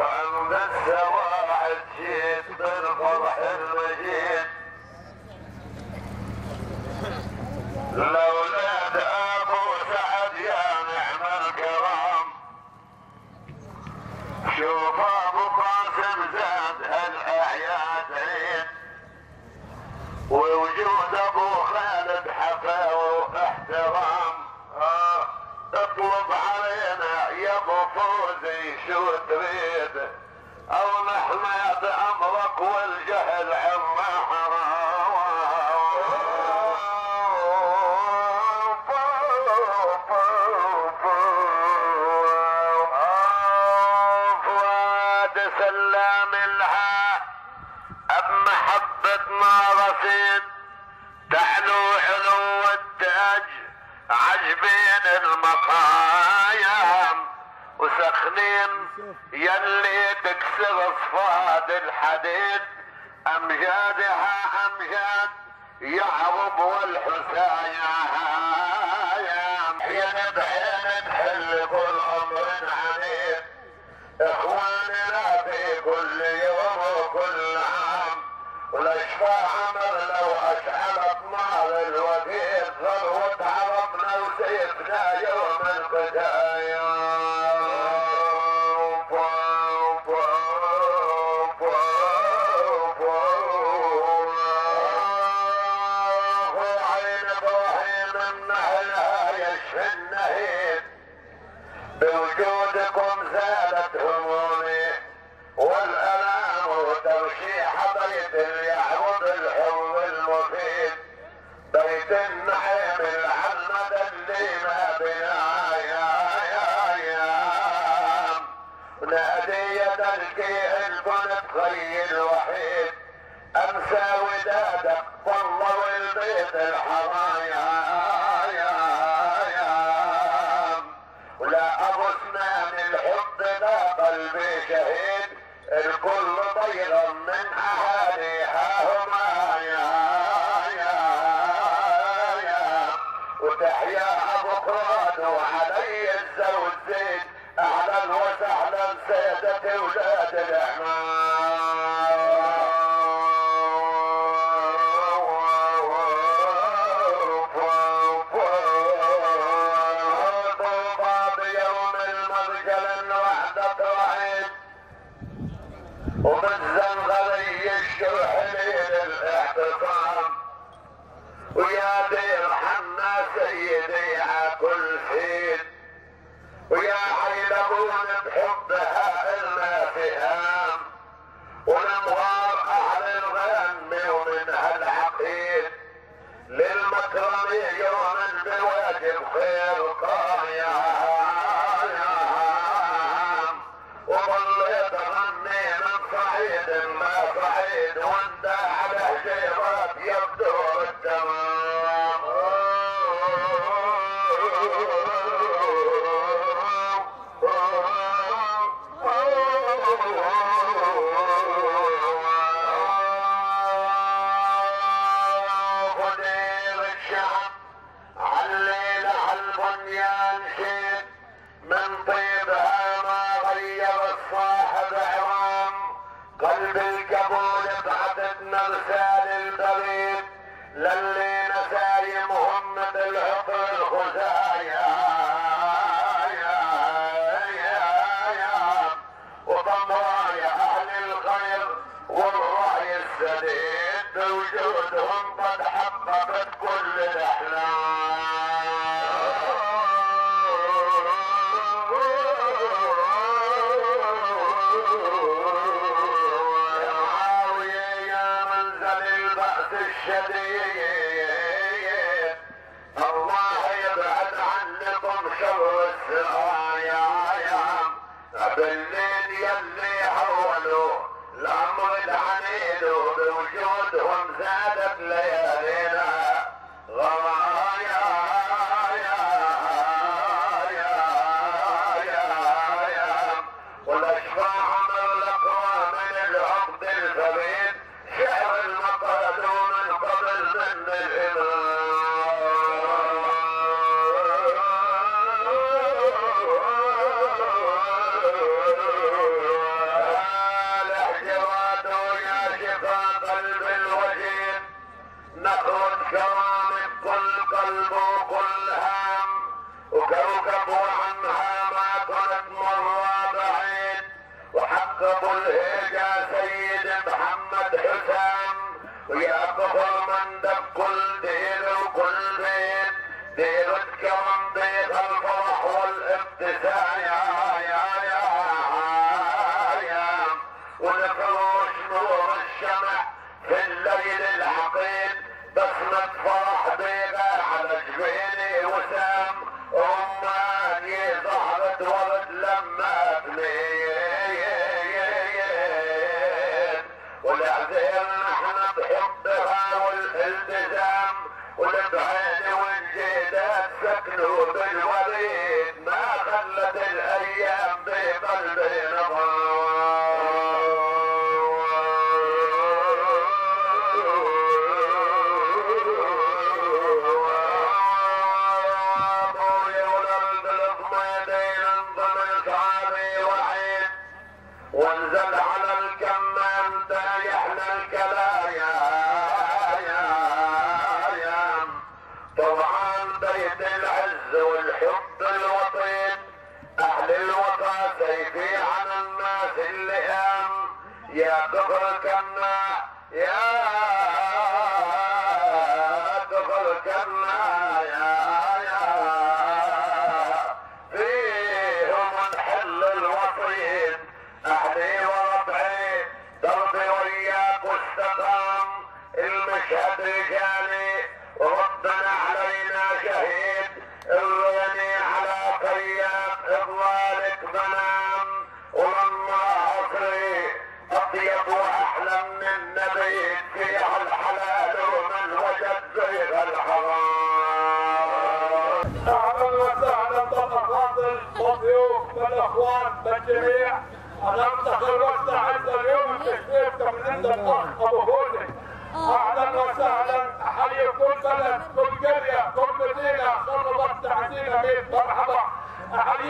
وعند السواعد جيت بالفرح الرجيم العليم يلي تكسر أصفاد الحديد. أمجادها أمجاد يعرب والحسايا حين بعين تحل كل أمر عنيد. اخواننا في كل يوم وكل عام. والاشفاع عمر لو اشعر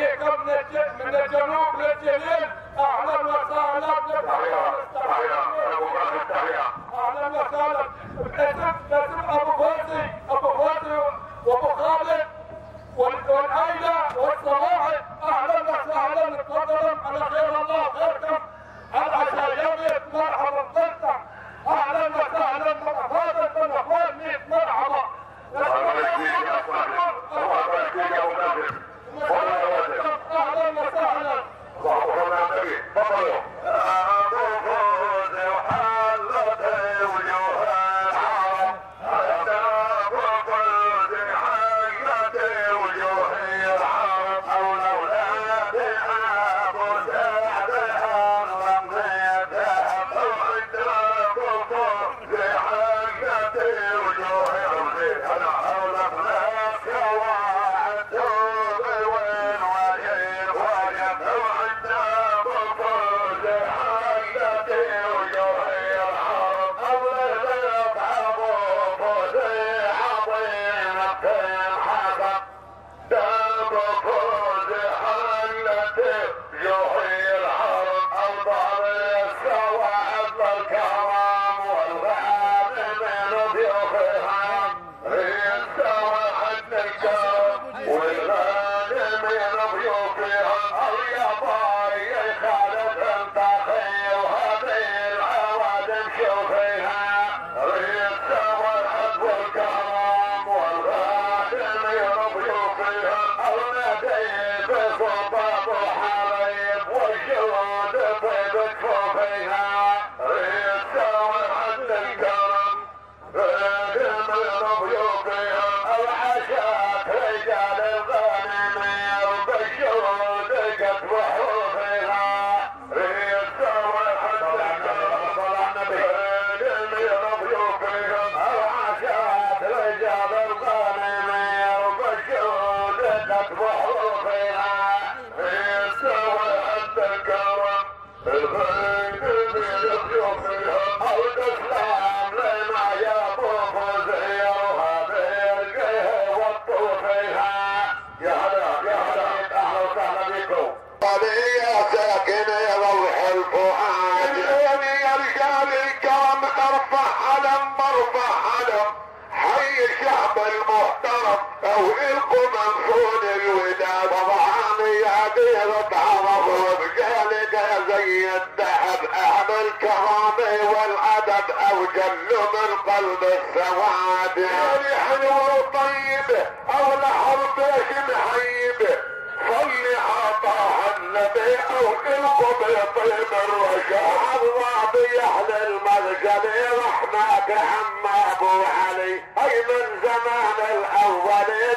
եկավ մենեջեր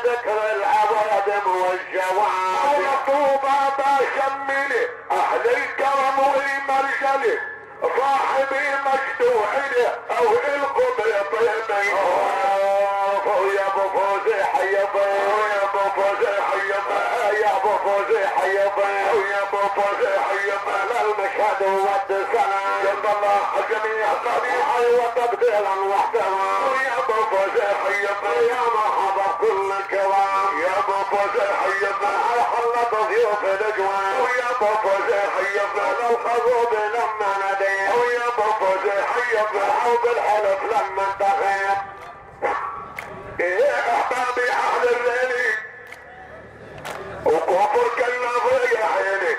ذكر العوادم والجواد طوبى باشملي أهل الكرم والمرجل صاحبي مجدوعي أو القم فوزي حيبي يا ابو فوزي حيبي يا ابو فوزي حيبي للمشهد ود السلام جنب الله الجميع طبيعي وتبديلا واحترام يا ابو فوزي حيبي يا مرحبا كل الكرام يا ابو فوزي على حلة ضيوف الاجوان ويا ابو فوزي حيبي للخروب لما ندي ويا ابو فوزي حيبي أو بالحلف لما انتخب إيه احبابي أهل الليلي وكفر كنا يا عيني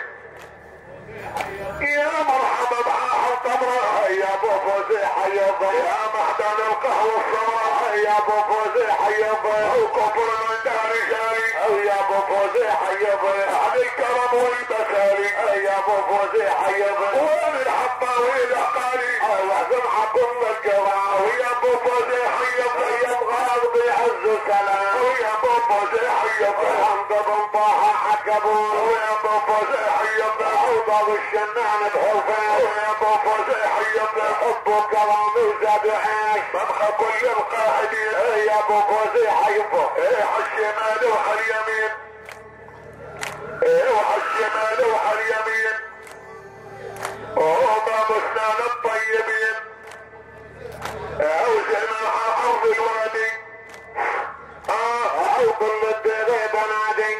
يا مرحبا بحاحة تمرة يا ابو فوزي حيضة يا معدن القهوة الصراحة يا ابو فوزي حيضة وكفر من دار جاري يا ابو فوزي حيضة أهل الكرم والبساري يا ابو فوزي حيضة وين الحبة وين الحقاري واحزم حكم الجوع ويا ابو فوزي حيضة يا بغاض بعز سلام ويا ابو فوزي حمد بن طه حكبون ويا ابو فوزي حيضة عوضة الشنان بحوفان ويا ابو فوزي حيضة حب وكرم وزاد عاش مبخى كل القاعدين يا ابو فوزي حيضة إيه الشمال وحال يمين إيه الشمال وحال يمين وهما بستان الطيبين اوزن أرض الوادي. أو كل الدير بنادي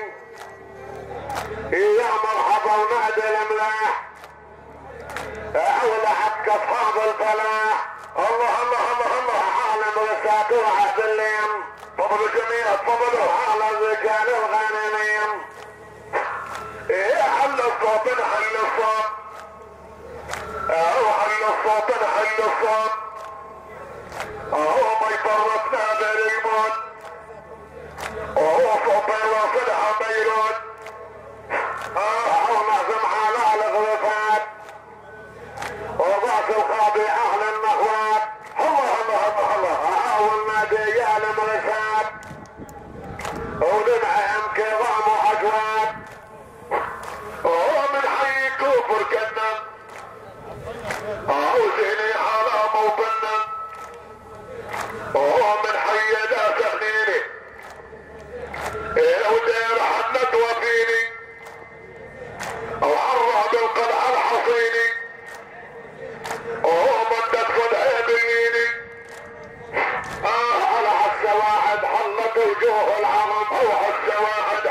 يا مرحبا ونادي الاملاح اولى حق اصحاب الفلاح. الله الله الله الله عالم رساته عهد الليم تفضلوا جميعا تفضلوا على الرجال الغانمين إيه حل الصوت حل الصوت اهو حل الصوت حل الصوت اهو ما يفرطنا بالموت صوت واصل عميرون اهو نعزم على الغرفات وضعت القاضي أهل النخوات. الله الله الله الله اهو النادي يا المرسات ونمعهم كرام وحجوات وهو من حي كفر كنا اهو زيني على موطننا وهو من حي لا تخليني إيه ودير حنت وفيني. أو حرى بالقلعة الحصيني. وهو من تدخل عيبيني آه السواعد حلت وجوه العرب أو السواعد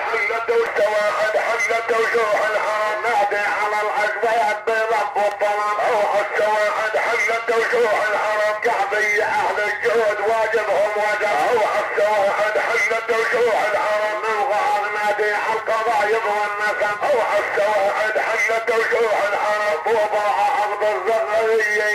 حلت وجوه العرب نادي على العزبات برب الظلام أو السواعد حلت وجوه العرب كعبي أهل الجود واجبهم وجب أو السواعد حلت وجوه العرب نبغى نادي على القضايب والنسب أو السواعد حلت وجوه العرب يا حري أو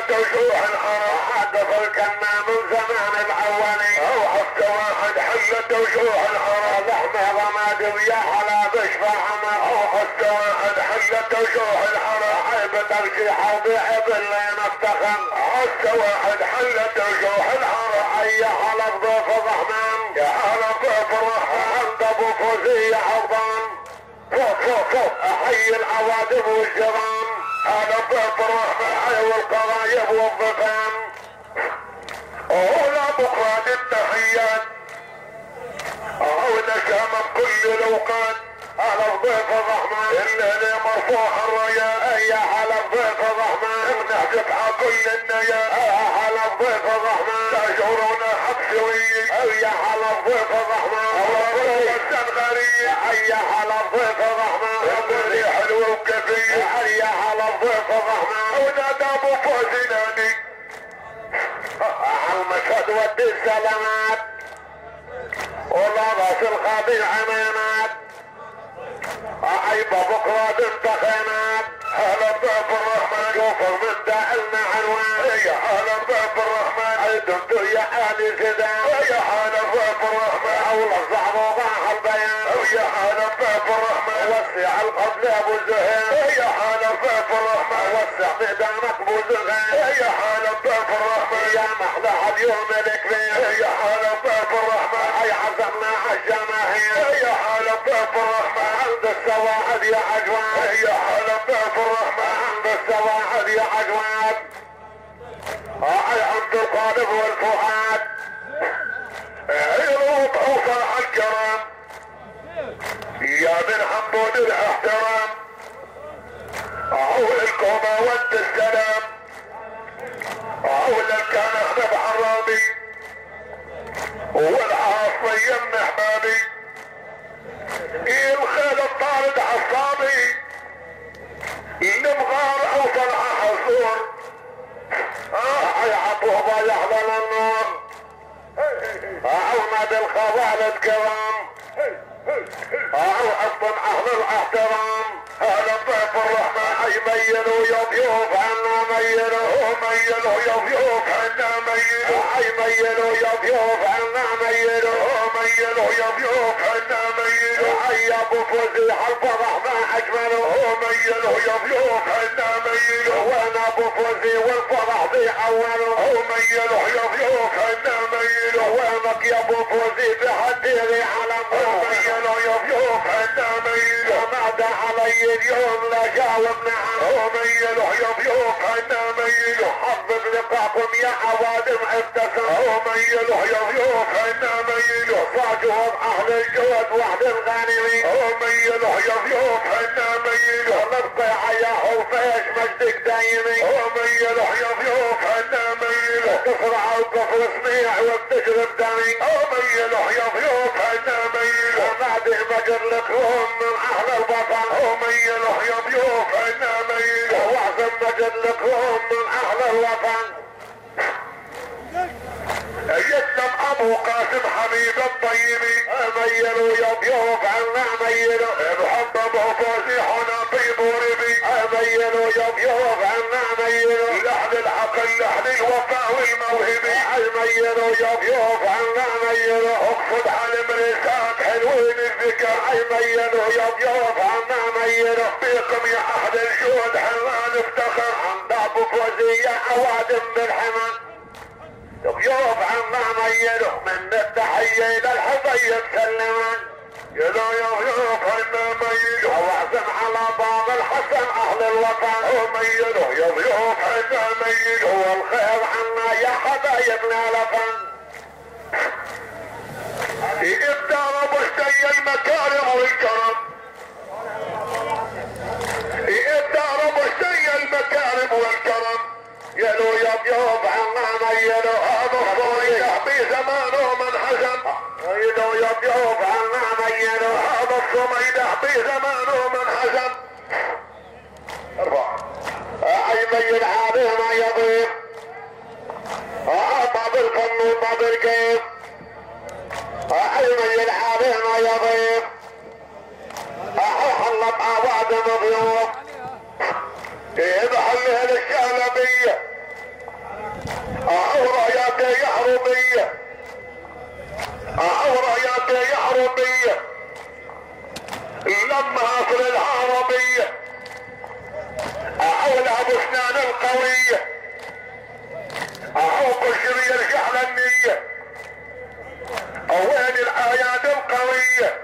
السواعد حلت وجوه العرب حدث الكنا من زمان الاولي أو السواعد حلت وجوه العرب لحمة رماد ويا حلا بشفاعنا أو السواعد حلت وجوه العرب عيب ترجيح وبيع باللي نفتخر السواعد حلت وجوه العرب اي حلا ضيف الرحمن يا حلا ضيف الرحمن عند ابو فوزي عرضان فوق فوق فوق أحيي العوادم والجيران ضيف الرحمن حي والقرايب والضفان وهنا بكرة التحيات. اهو نشامة بكل الأوقات. على الضيف الرحمن. الليلة مرفوع الرايات اي على الضيف الرحمن. بنحذف على كل النيات على الضيف الرحمن. تشعرون حبسوية اي على الضيف الرحمن. السنغرية اي على الضيف الرحمن. اللي وكفية اي الضيف الرحمن ونادى ابو فوزي المشهد ودي السلامات والله راس الخابي العمامات عيب بكرة انتخينا هلا باب الرحمن. يوفر من داعلنا عنوان يا هلا باب الرحمن. عيد يا علي زيدان. يا هلا باب الرحمن. اول الصعب وضاع البيان. يا هلا باب الرحمن. وسع القبل أبو زهير. يا هلا باب الرحمن. وسع ميدانك أبو زهير. يا هلا باب الرحمن. يا محلى اليوم الكبير يا هلا باب الرحمن. أي عزمنا عالجماهير يا باب الرحمن عند السواعد يا عجوان يا هلا باب الرحمن. عند السواعد يا عجوان اي عند القالب والفؤاد عيروب وفرح الكرم يا من حمود الاحترام عول الكومة ود السلام عول كان احمد حرامي والعاصي يم حبابي الخيل الطارد عصامي المغار اوصل حصور آه يا عبوبة يحضن النور. عومد الخوالد كرام أو أصلا أهل الأحترام. هذا ضيف الرحمن اي ميلوا يا ضيوف عنا ميلوا ميلوا يا ضيوف عنا ميلوا اي ميلوا يا ضيوف عنا ميلوا ميلوا يا ضيوف عنا ميلوا اي أبو فوزي الفرح ما اجمله ميلوا يا ضيوف عنا ميلوا وأنا أبو فوزي والفرح بيعوله ميلوا يا ضيوف عنا ميلوا وينك يا أبو فوزي بحديري على ميلوا يا ضيوف عنا ميلوا نادى علي اليوم لا جاوبنا عنه ميلوا يا ضيوف عنا ميلوا حبب لقاكم يا عوادم ابتسموا ميلوا يا ضيوف عنا ميلوا صاجهم أهل الجود وحد الغانمين ميلوا يا ضيوف عنا ميلوا نبقى يا حوفيش مجدك دايمي ميلوا يا ضيوف عنا ميلوا تفرع وكفر سميع وبتشرب دمي ميلوا يا ضيوف عنا ميلوا نادي مجر لكم من أهل الوطن ميلوا يا ضيوف عنا ميلوا واعظم مجر لكم من أهل الوطن. يسلم أبو قاسم حبيب الطيبي ميلوا يا ضيوف عنا ميلوا بحب ابو فوزي حنفي بوربي. ميلوا يا ضيوف عنا ميلوا لحن العقل لحن الوفاء والموهبي ميلوا يا ضيوف عنا ميلوا اقصد على مريسات حلوين الذكر يا ضيوف عنا ميلوا بيكم يا أهل الجود حنا نفتخر عند ابو فوزي يا اوادم بالحمام ضيوف عما ميلوا من التحية إلى الحبيب سلمان. يلا يا ضيوف عنا ميلوا واعزم على باب الحسن أهل الوطن. وميلوا يا ضيوف عنا ميلوا والخير عنا يا حبايبنا لفن ابدأ مشتي المكارم والكرم. ابدأ مشتي المكارم والكرم. يلو يا ضيوف عنا ميلوا هذا الصويح بزمانه من حزم يلو يا ضيوف عنا ميلوا هذا الصميدح بزمانه من حزم ارفع. اي ميل عليه ما يضيف. بعض الفن وبعض الكيف اي ميل عليه ما يضيف. حلت اعواد الشالبيه عورياتي يحرمية عورياتي يحرمية لما اصل العربية احول ابو اسنان القوية احوق الشرية الجعل النية وين الايات القوية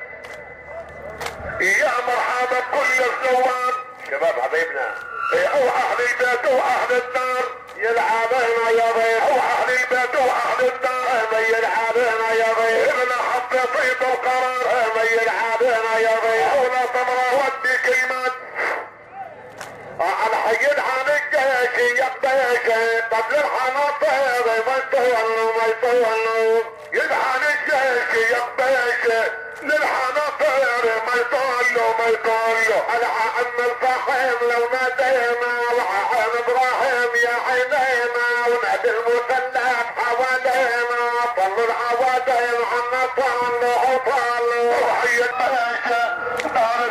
يا مرحبا كل الزوار شباب حبيبنا. أو أهل البيت واهل الدار يلعبنا يا ضيف واهل البيت واهل الدار من يلعبنا يا ضيف ابن حق طيب القرار. من يلعبنا يا ضيف ولا تمرة ودي كلمات الحي عن الجيش يقضيش قبل الحناطر ما يتولوا ما يتولوا يلحن الجيش يقضيش للحناطر ما يطولوا ما يطولوا الحق عم الفحم لو نادينا وعن إبراهيم يا عينينا ونادي المثلث حوالينا طلوا العوادم عنا طلوا وطلوا وحي الباشا دار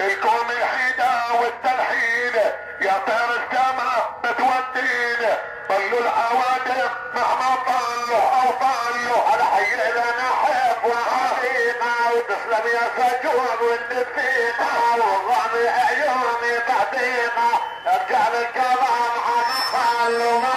الكوم الحيدة والتلحين يا طير الجامعة بتودين طلوا العوادم مهما طلوا أو طلوا أنا حي اللي أنا وعظيمة وتسلم يا سجون والنسيمة والرامي عيوني تعديمة ارجع للجامعة. ما محله ما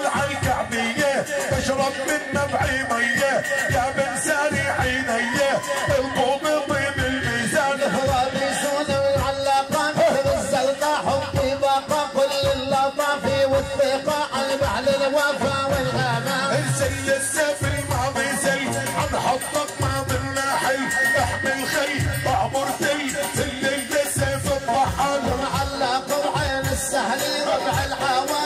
العالكعبية تشرب من نبعي مية. يا بن ساري عينية القوم طيب الميزان. والرابسون والعلاقة مثل الزلقة حبي باقة. كل اللطافي والثقة على الوفا والغنى. ارسل للسيف الماضي سل عن حطك ما ضلنا حل احمل خي اعبر تل سل السيف الطحان المعلق وعين السهل ربع الحوالي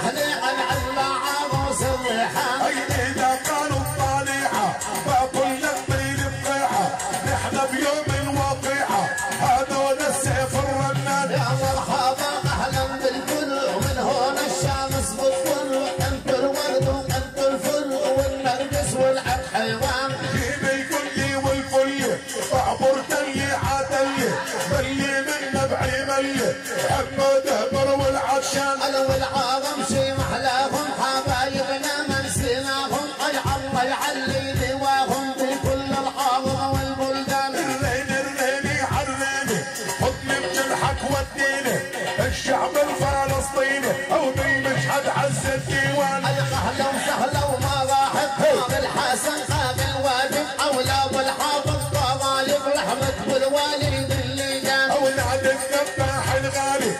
أحلى عن الله عروس الضحى الشارع حسن قام الواجب أولى بالحافظ طوالب رحمة والوالد اللي جاب أولاد الذباح الغالي.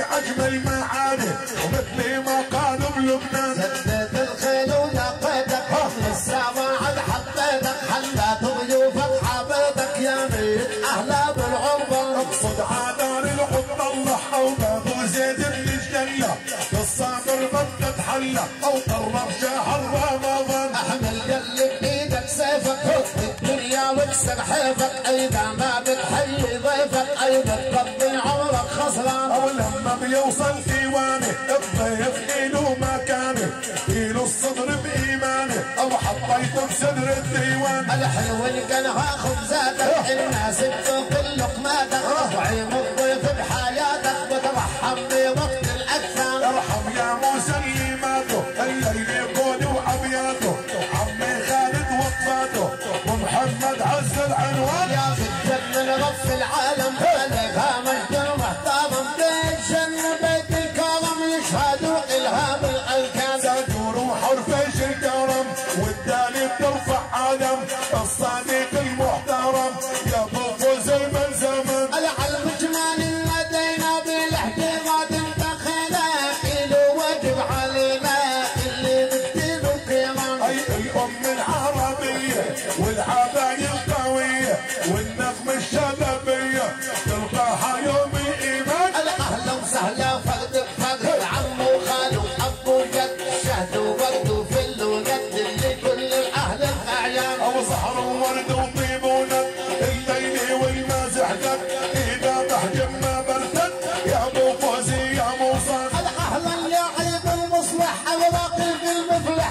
عندي اجمل معاني ومثلي ما قالوا بلبنان سدد الخيل ونقيتك حفل السماعة حطيتك حلات ضيوفك حبيتك يا ميت أهلا بالعربة أقصد عدار الحب الله أو بابو زيد بن الجنة الصابر من تتحلى أو قرب شهر رمضان. احمل قلب بإيدك سيفك الدنيا واكسر حيفك. إذا ما بتحيي ضيفك أيضا تقضي عمرك خسران. أو لما بيوصل ديواني الضيف إله مكاني إله الصدر بإيماني أو حطيته بصدر الديوان. الحلو اللي كان خبزاتك الناس تذوق لقماتك رفعي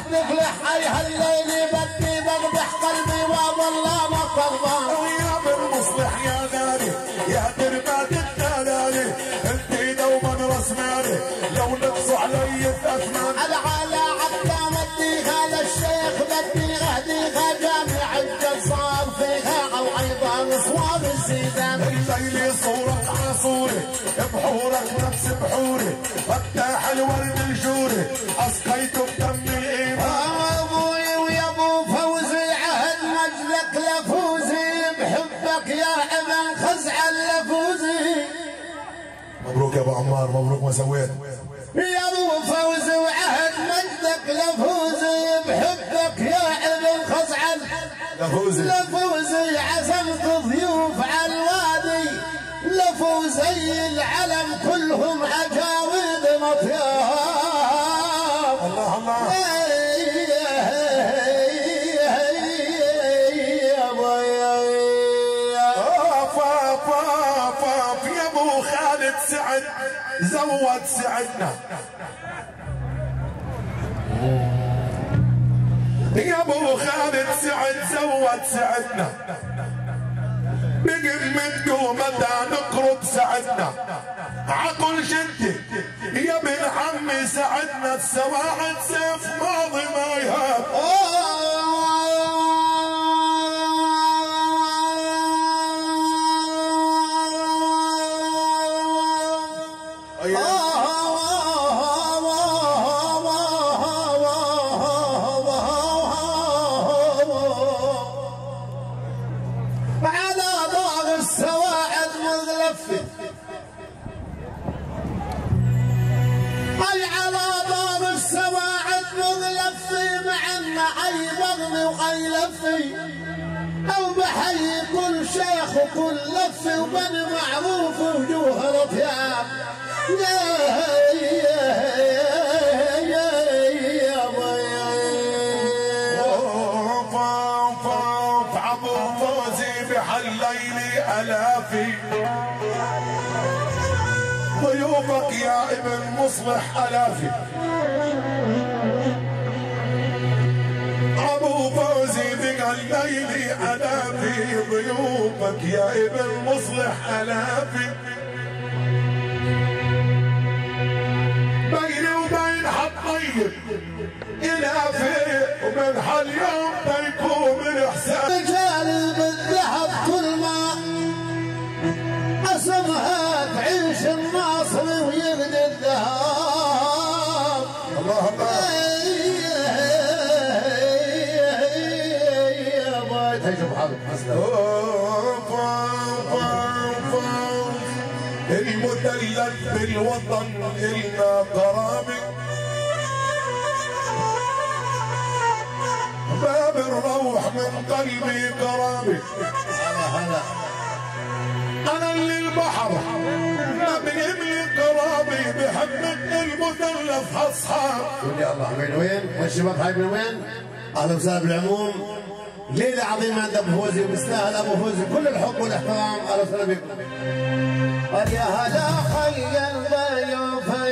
المفلح تفلح اي هالليل بدي بذبح قلبي والله ما فرضان ويا بالمصلح يا غالي يا دربات الدلالي انت دوما رسماني لو نقصوا علي الاثمان العلا عبدا مديها للشيخ بدي اهديها جامع الجزار فيها أو أيضا صواب الزيدان الليل صورك عصوري بحورك نفس بحوري فتاح الورد الجوري اسقيته مبروك يا أبو عمار مبروك ما سويت. يا أبو فوزي وعهد مجدك لفوزي بحبك يا ابن خزعل. لفوزي لفوزي عزمت ضيوف على الوادي لفوزي العلم كلهم اجاويد مطياب. الله الله. زود سعدنا. يا أبو خالد سعد زود سعدنا. بقمته متى نقرب سعدنا. عقل شدي يا ابن عمي سعدنا. السواعد سيف ماضي ما يهاب. على ضوء السواعد مغلفة أي على ضوء السواعد مغلفة مع النعي بغني وأي أو بحي كل شيخ وكل لفة وبني الافي ضيوفك يا ابن مصلح ألافي. أبو فوزي بحليلي الافي ضيوفك يا ابن مصلح ألافي. ومن هاليوم بيكون الاحسان رجال بالذهب كل ما أسمها تعيش الناصر ويغني الذهب. الله الله أوف. المدلل بالوطن ما بنروح من قلبي قرابي أنا اللي البحر ما بيملي قرابي بحبك المثلث أصحاب يا الله من وين؟ والشباب هاي من وين؟ أهلا وسهلا بالعموم ليلة عظيمة عند أبو فوزي وبيستاهل أبو فوزي كل الحب والإحترام أهلا وسهلا بكم. يا هلا خي الضيوفي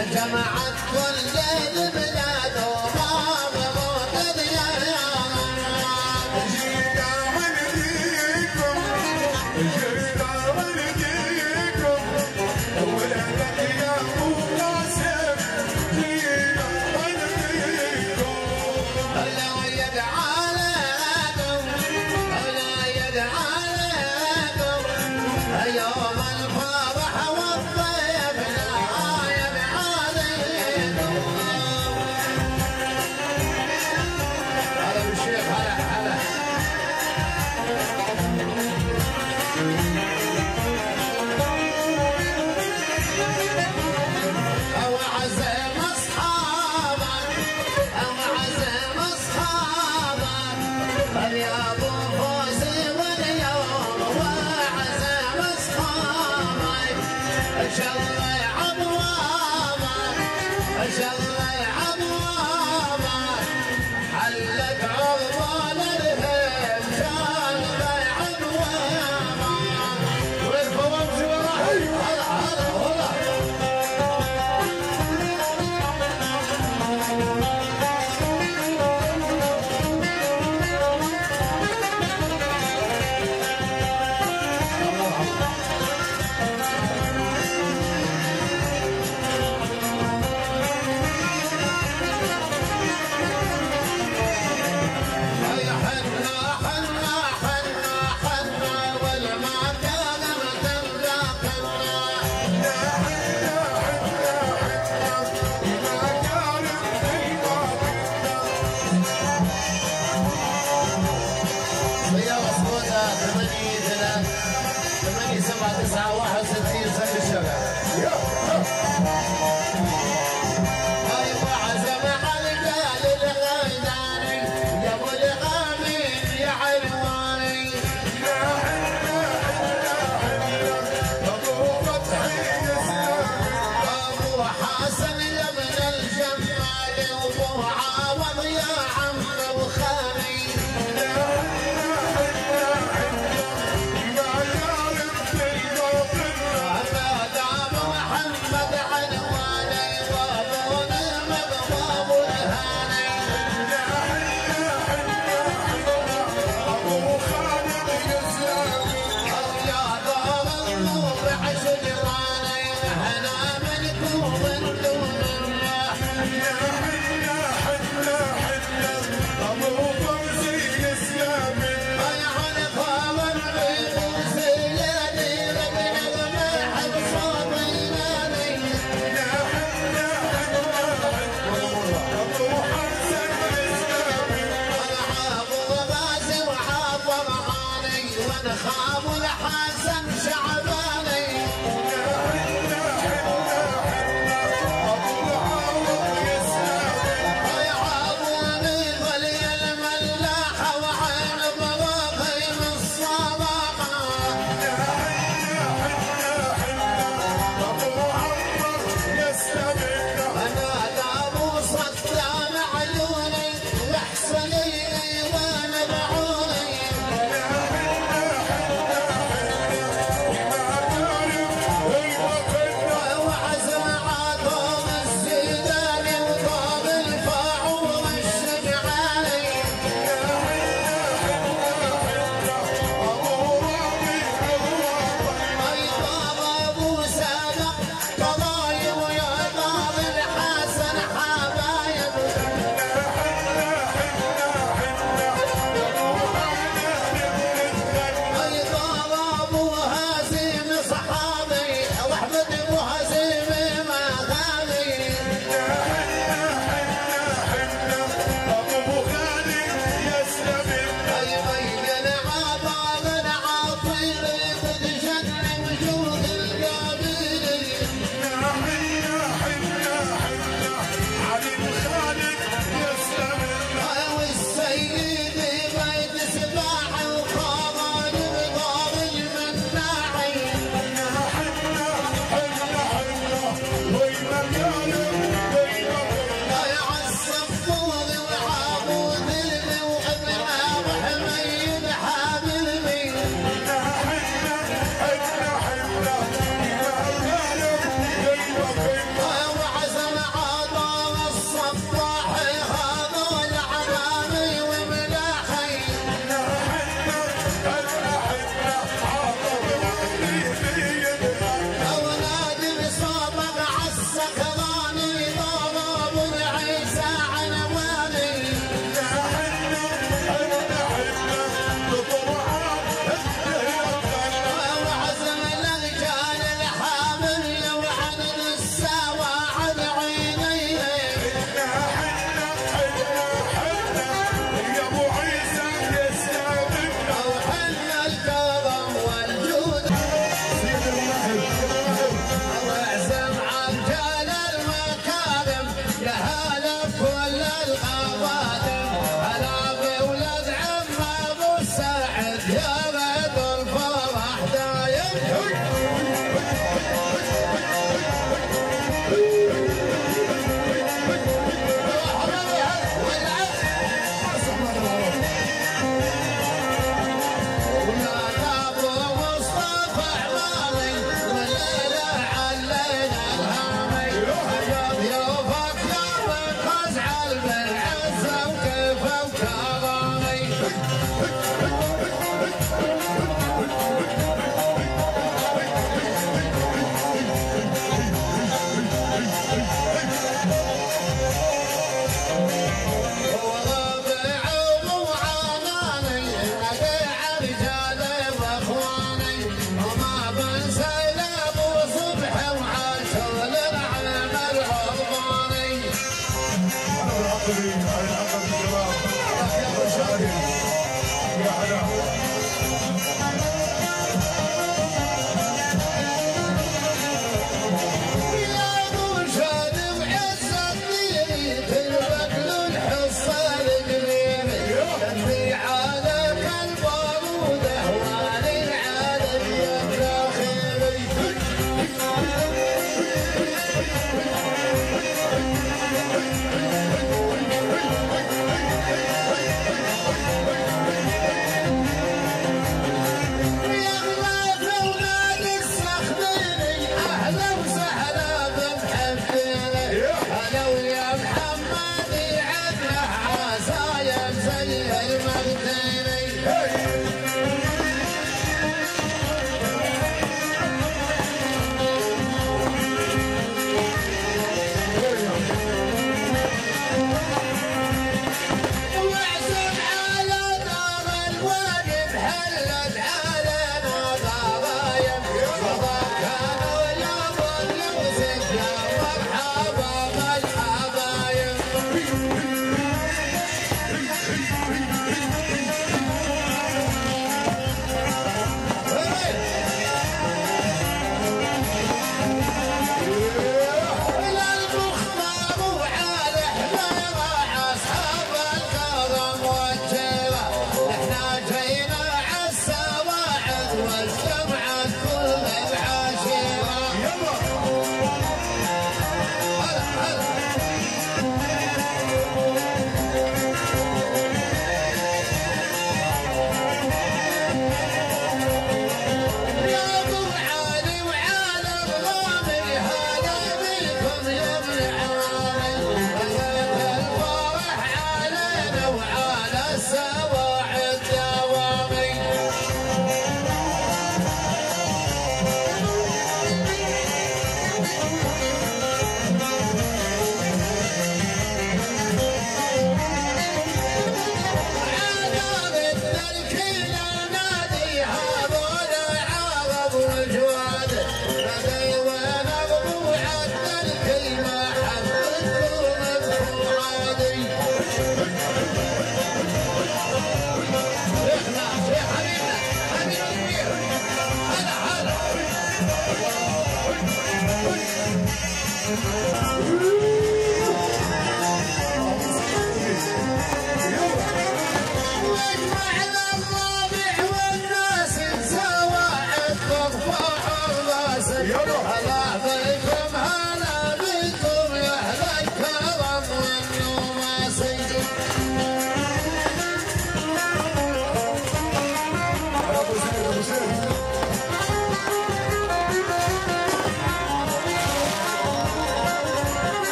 جمعت كل البلاد وما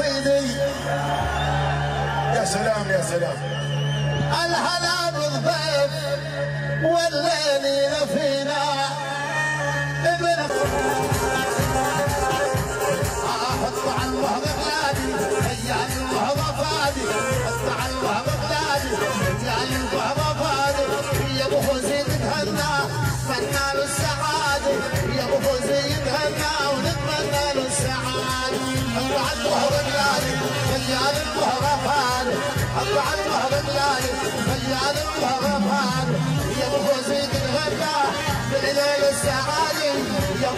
سيدي. يا سلام يا سلام. الهلا بالضيف والليل فينا. ابن أحط اطلع المهضه غادي هيا المهضه فادي اطلع المهضه الوهب بلالي خلال يا ابو خزيد الغدا بالليل السعادي يا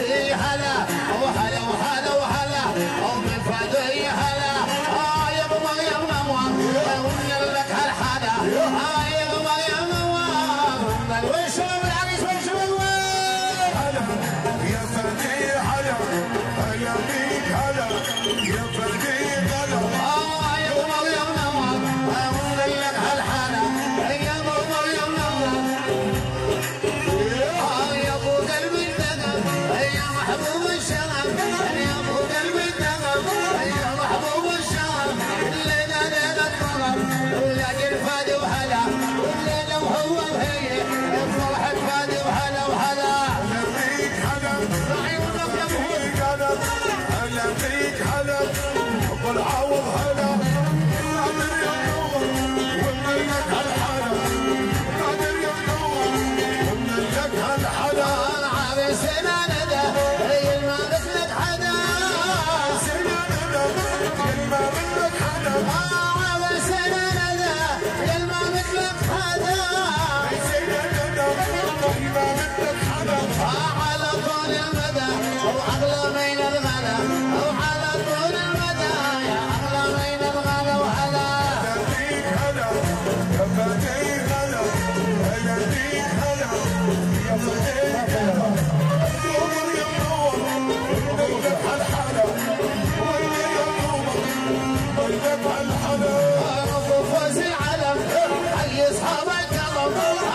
ناسي هلا.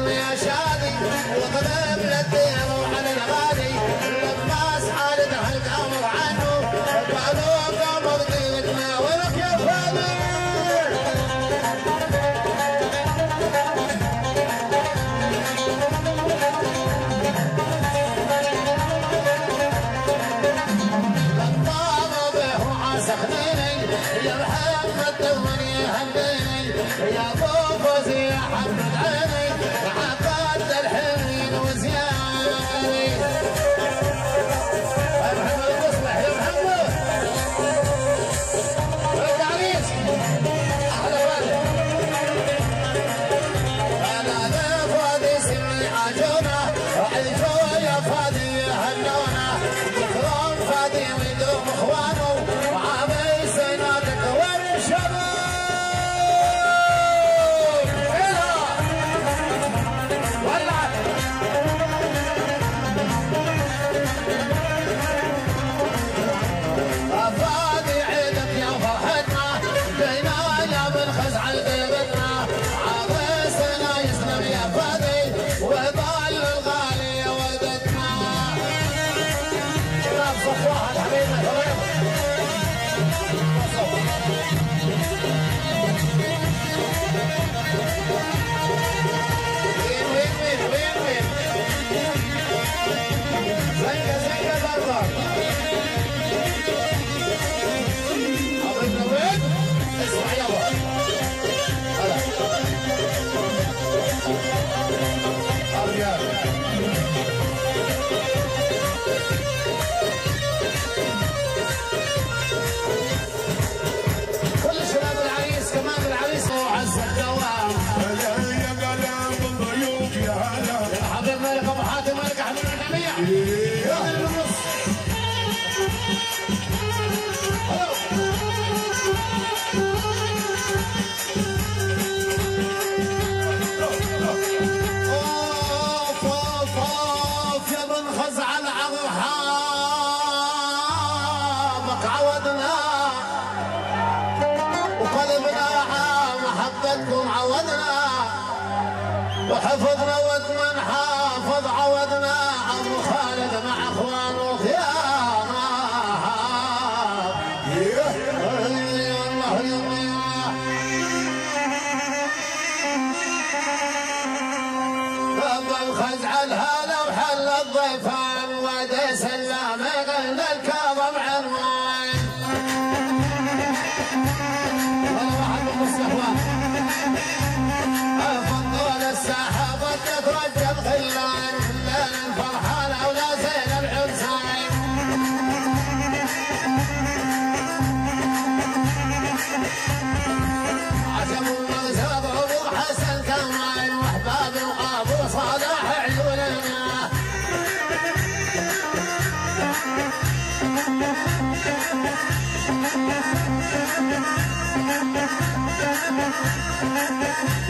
الهم يا شادي وطلب للدين وحن الغالي لباس حالد هالقمر عنه وقالوا قمر دين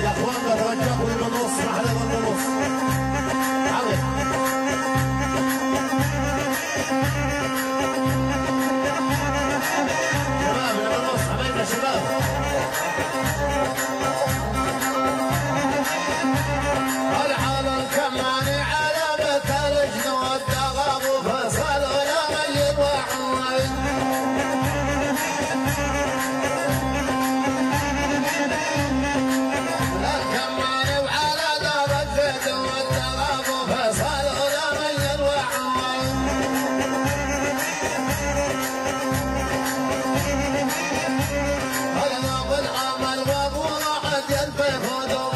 يا اخوانا الرجاء والمنص على والمنص عظيم شباب يا منص حبايبنا el perro adoro.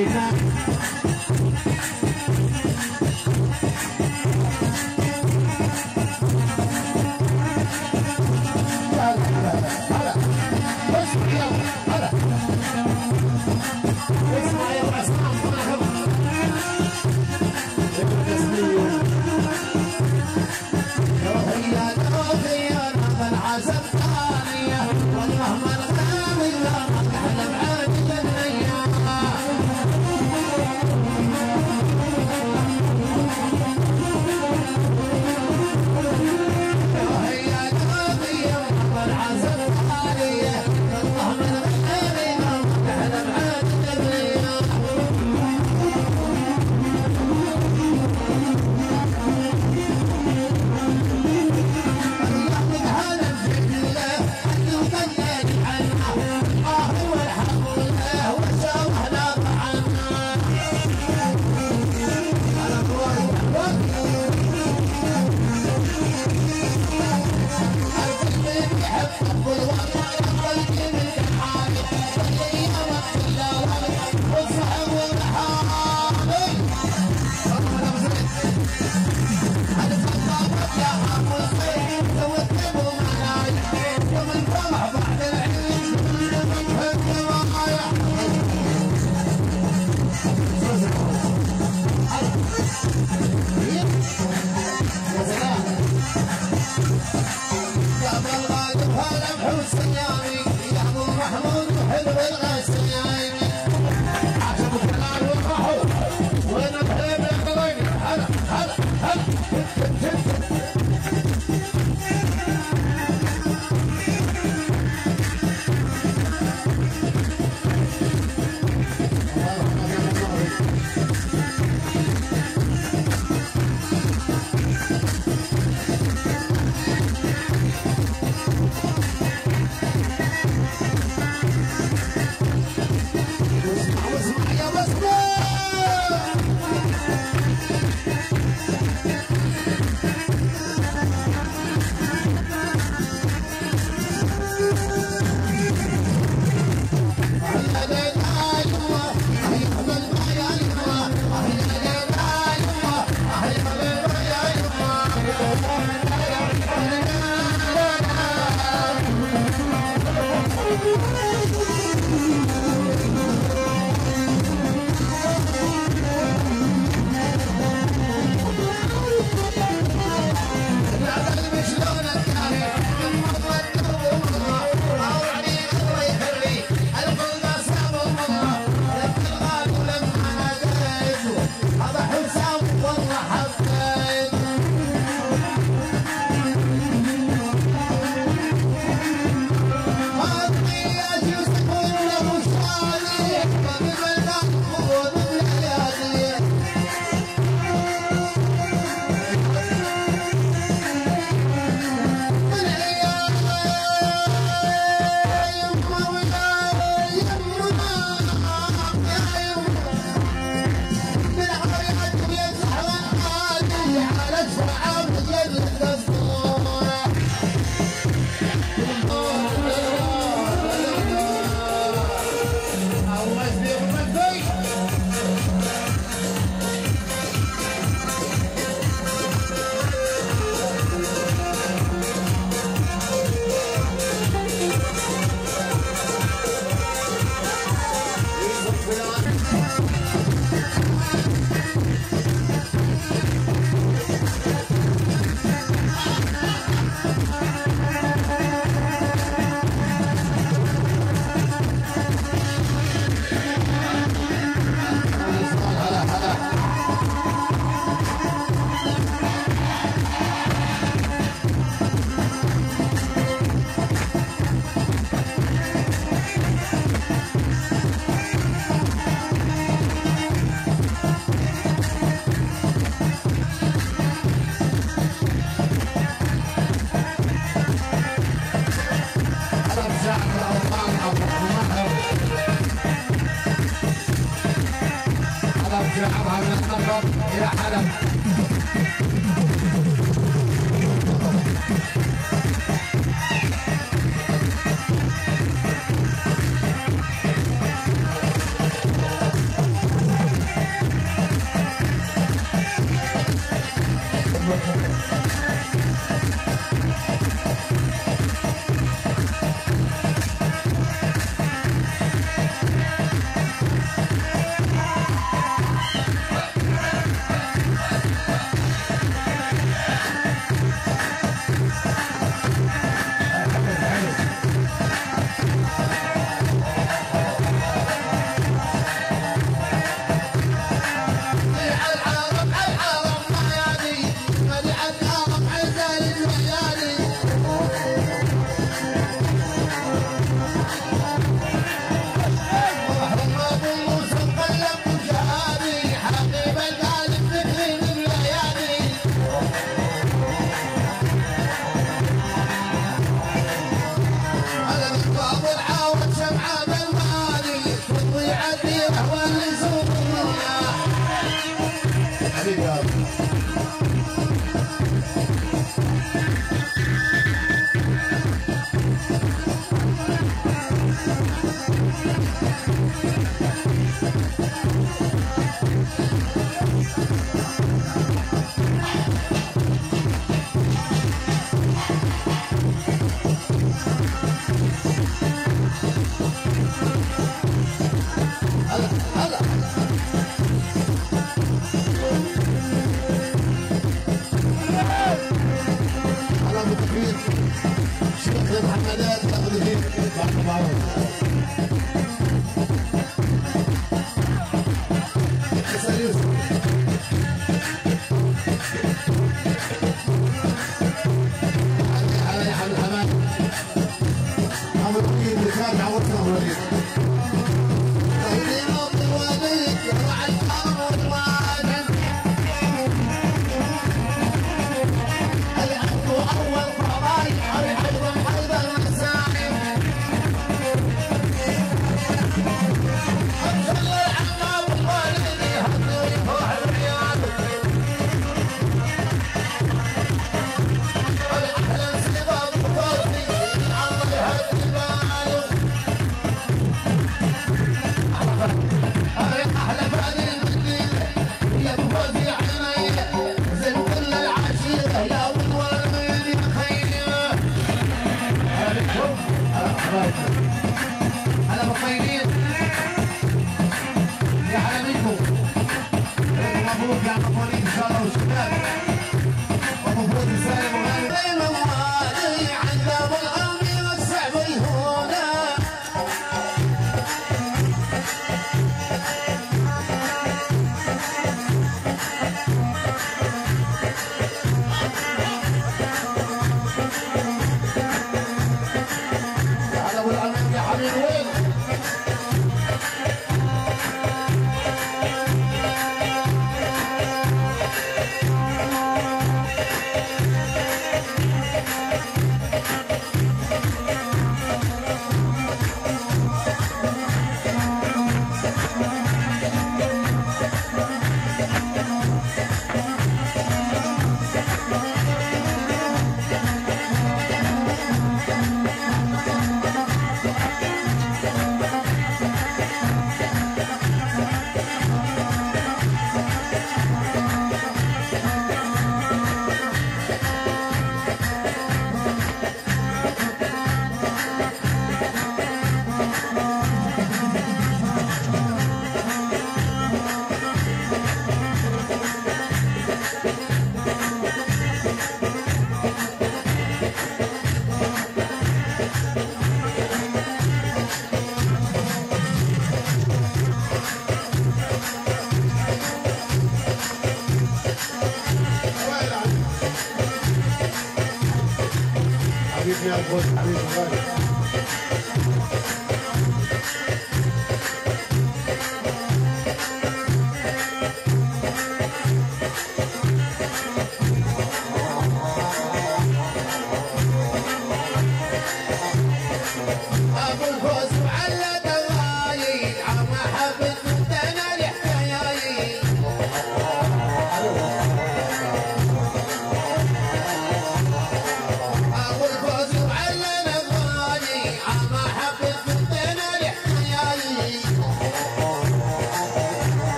Good night.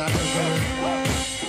وين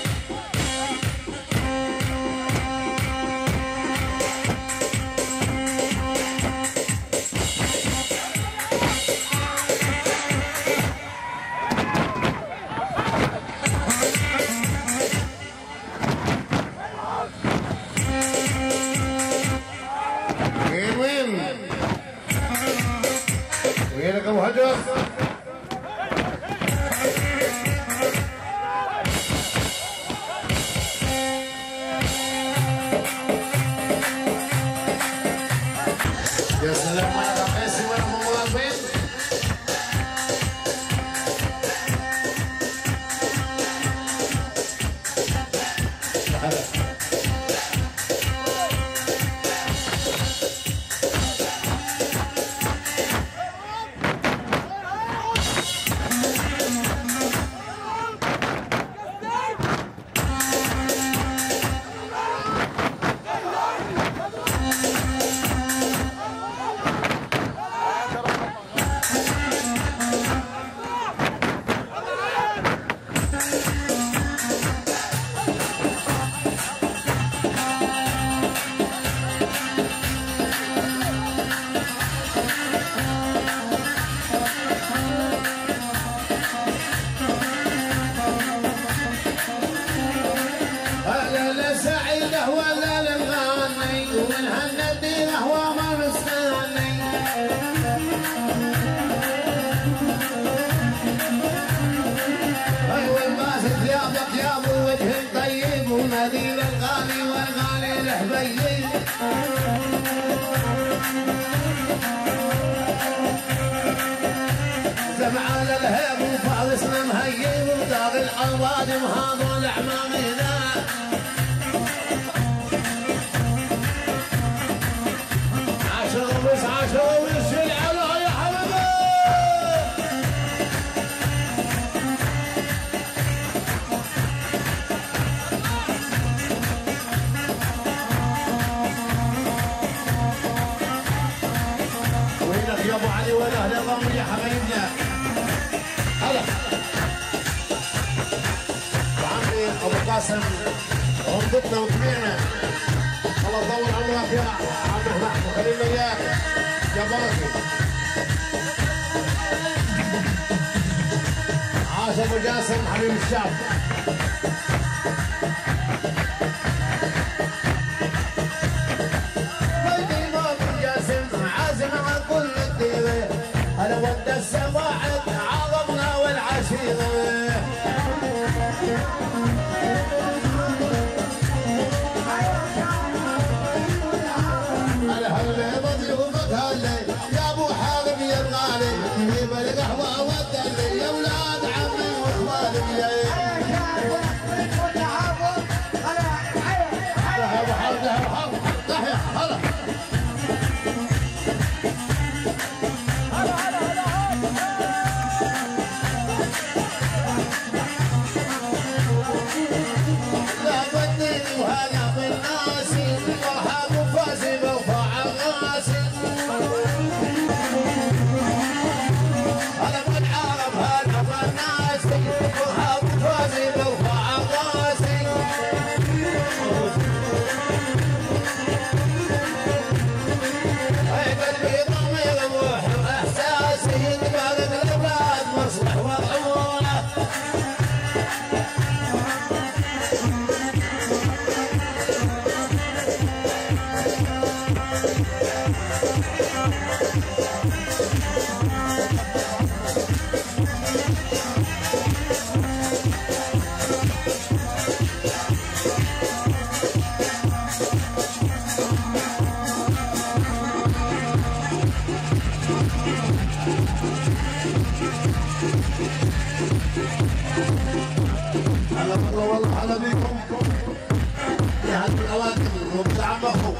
يا هلا